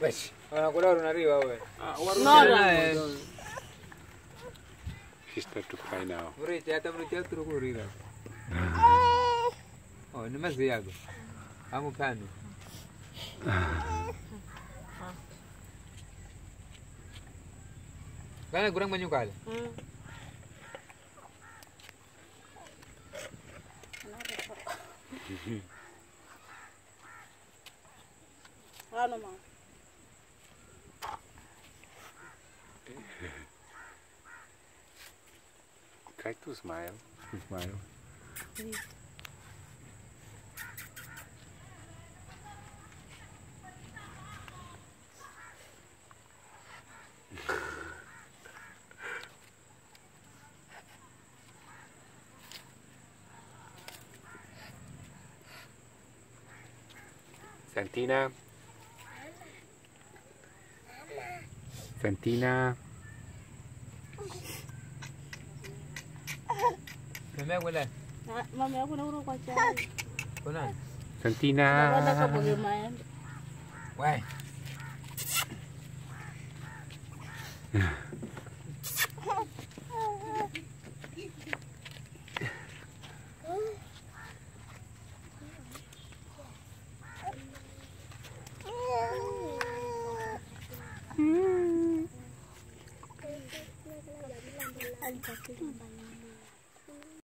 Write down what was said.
Wesh, wanakula unariwa wewe. Nora. She start to cry now. Murite hata murite turu kurira. Oh, ni mazi yago. Amu pano. Kana kurang banyu kali. Mm. Ano ma? Try to smile. To Smile. Santina. Santina. mẹ quên lên. Meme quên đâu qua chơi. Quên này. Santina. Quay.